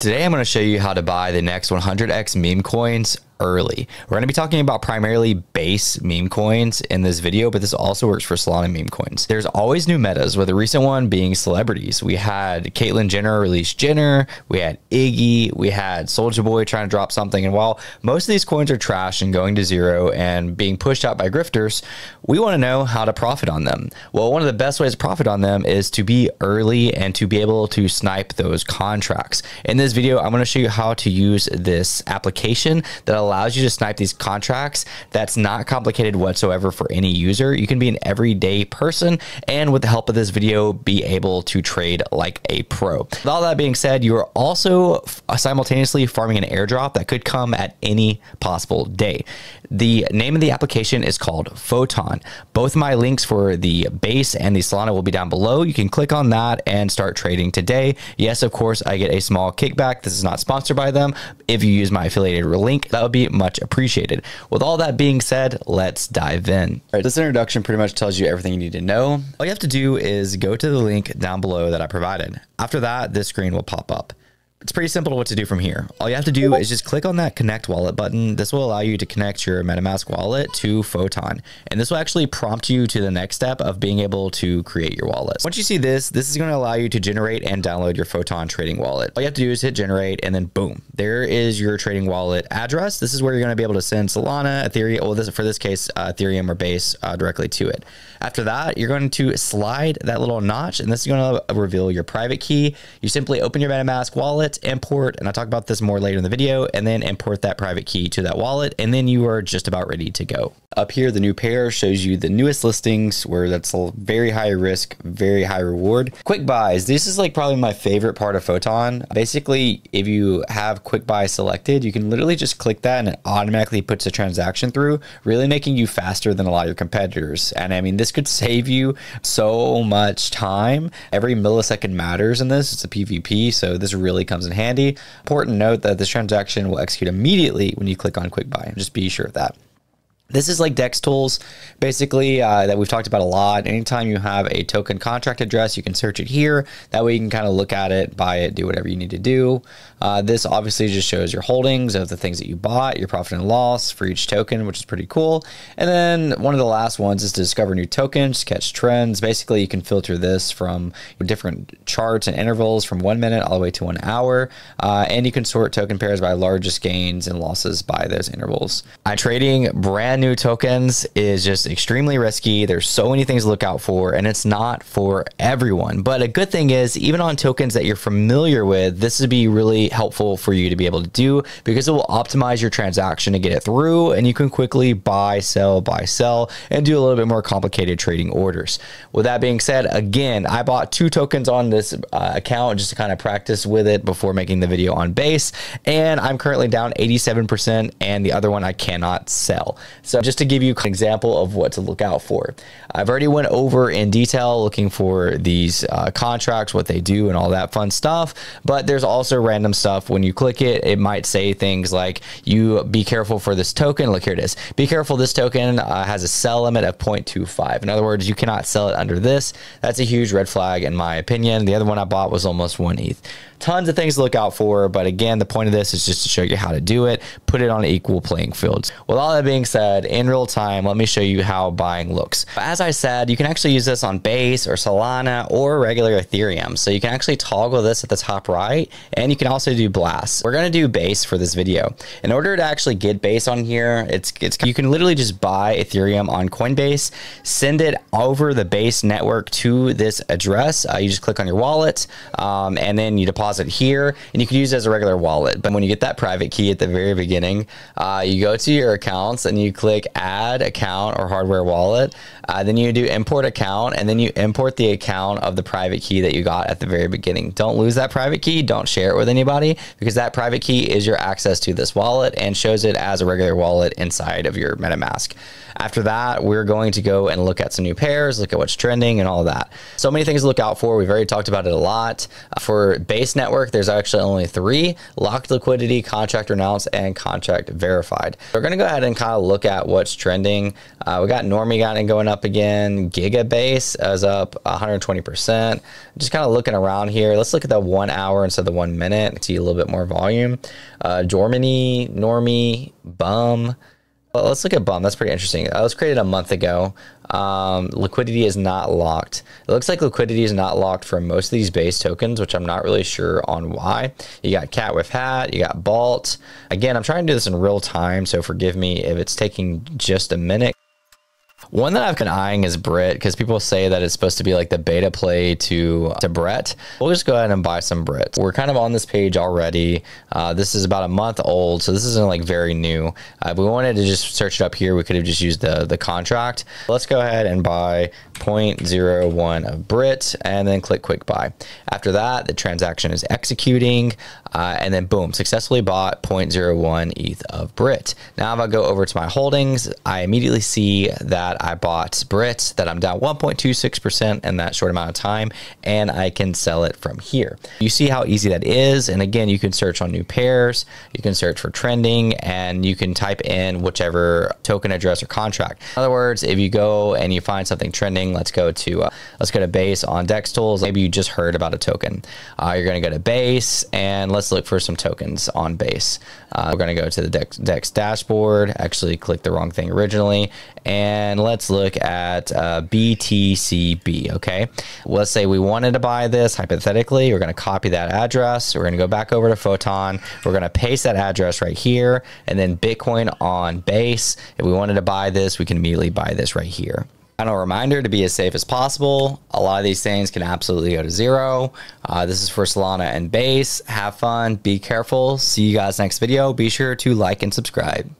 Today I'm going to show you how to buy the next 100x meme coins early. We're going to be talking about primarily base meme coins in this video, but this also works for Solana meme coins. There's always new metas, with the recent one being celebrities. We had Caitlyn Jenner release Jenner, we had Iggy, we had Soulja Boy trying to drop something. And while most of these coins are trash and going to zero and being pushed out by grifters, we want to know how to profit on them. Well, one of the best ways to profit on them is to be early and to be able to snipe those contracts. In this video, I'm going to show you how to use this application that allows you to snipe these contracts. That's not complicated whatsoever for any user. You can be an everyday person and with the help of this video, be able to trade like a pro. With all that being said, you are also uh, simultaneously farming an airdrop that could come at any possible day. The name of the application is called Photon. Both my links for the base and the Solana will be down below. You can click on that and start trading today. Yes, of course, I get a small kickback. This is not sponsored by them. If you use my affiliated link, that would be much appreciated. With all that being said, let's dive in. All right, this introduction pretty much tells you everything you need to know. All you have to do is go to the link down below that I provided. After that, this screen will pop up it's pretty simple what to do from here. All you have to do is just click on that connect wallet button. This will allow you to connect your MetaMask wallet to Photon. And this will actually prompt you to the next step of being able to create your wallet. Once you see this, this is going to allow you to generate and download your Photon trading wallet. All you have to do is hit generate and then boom, there is your trading wallet address. This is where you're going to be able to send Solana, Ethereum, well, this for this case, uh, Ethereum or Base uh, directly to it. After that, you're going to slide that little notch and this is going to reveal your private key. You simply open your MetaMask wallet wallet, import, and I'll talk about this more later in the video, and then import that private key to that wallet, and then you are just about ready to go. Up here, the new pair shows you the newest listings where that's a very high risk, very high reward. Quick buys. This is like probably my favorite part of Photon. Basically, if you have quick buy selected, you can literally just click that and it automatically puts a transaction through, really making you faster than a lot of your competitors. And I mean, this could save you so much time. Every millisecond matters in this. It's a PvP, so this really comes comes in handy. Important note that this transaction will execute immediately when you click on quick buy. Just be sure of that. This is like DEX tools, basically, uh, that we've talked about a lot. Anytime you have a token contract address, you can search it here. That way you can kind of look at it, buy it, do whatever you need to do. Uh, this obviously just shows your holdings of the things that you bought, your profit and loss for each token, which is pretty cool. And then one of the last ones is to discover new tokens, catch trends. Basically, you can filter this from different charts and intervals from one minute all the way to one hour. Uh, and you can sort token pairs by largest gains and losses by those intervals. I'm trading brand new tokens is just extremely risky. There's so many things to look out for, and it's not for everyone. But a good thing is, even on tokens that you're familiar with, this would be really helpful for you to be able to do because it will optimize your transaction to get it through, and you can quickly buy, sell, buy, sell, and do a little bit more complicated trading orders. With that being said, again, I bought two tokens on this uh, account just to kind of practice with it before making the video on base, and I'm currently down 87%, and the other one I cannot sell. So just to give you an example of what to look out for, I've already went over in detail looking for these uh, contracts, what they do, and all that fun stuff. But there's also random stuff. When you click it, it might say things like, "You be careful for this token." Look here it is. Be careful. This token uh, has a sell limit of 0.25. In other words, you cannot sell it under this. That's a huge red flag in my opinion. The other one I bought was almost one ETH tons of things to look out for. But again, the point of this is just to show you how to do it, put it on equal playing fields. With all that being said, in real time, let me show you how buying looks. As I said, you can actually use this on Base or Solana or regular Ethereum. So you can actually toggle this at the top right, and you can also do Blast. We're gonna do Base for this video. In order to actually get Base on here, it's it's you can literally just buy Ethereum on Coinbase, send it over the Base network to this address. Uh, you just click on your wallet, um, and then you deposit deposit here and you can use it as a regular wallet. But when you get that private key at the very beginning, uh, you go to your accounts and you click add account or hardware wallet. Uh, then you do import account and then you import the account of the private key that you got at the very beginning. Don't lose that private key. Don't share it with anybody because that private key is your access to this wallet and shows it as a regular wallet inside of your MetaMask. After that, we're going to go and look at some new pairs, look at what's trending and all of that. So many things to look out for. We've already talked about it a lot. Uh, for base network, there's actually only three locked liquidity, contract renounced, and contract verified. We're going to go ahead and kind of look at what's trending. Uh, we got Normie going up again. Gigabase is up 120%. Just kind of looking around here. Let's look at the one hour instead of the one minute. See a little bit more volume. Uh, Germany, Normie, Bum. Let's look at Bum. That's pretty interesting. That was created a month ago. Um, liquidity is not locked. It looks like liquidity is not locked for most of these base tokens, which I'm not really sure on why. You got Cat with Hat, you got Balt. Again, I'm trying to do this in real time, so forgive me if it's taking just a minute. One that I've been eyeing is Brit because people say that it's supposed to be like the beta play to to Brett. We'll just go ahead and buy some Brit. We're kind of on this page already. Uh, this is about a month old, so this isn't like very new. Uh, if we wanted to just search it up here, we could have just used the the contract. Let's go ahead and buy 0.01 of Brit and then click quick buy. After that, the transaction is executing uh, and then boom, successfully bought 0.01 ETH of Brit. Now if I go over to my holdings, I immediately see that I bought Brit, that I'm down 1.26% in that short amount of time, and I can sell it from here. You see how easy that is. And again, you can search on new pairs, you can search for trending, and you can type in whichever token address or contract. In other words, if you go and you find something trending, let's go to uh, let's go to base on Dex tools. Maybe you just heard about a token. Uh, you're going to go to base and let's look for some tokens on base. Uh, we're going to go to the Dex, Dex, dashboard. Actually, click the wrong thing originally, and let's look at uh, BTCB. Okay, let's say we wanted to buy this hypothetically. We're going to copy that address. We're going to go back over to Photon. We're going to paste that address right here, and then Bitcoin on base. If we wanted to buy this, we can immediately buy this right here. Final reminder to be as safe as possible. A lot of these things can absolutely go to zero. Uh, this is for Solana and Base. Have fun. Be careful. See you guys next video. Be sure to like and subscribe.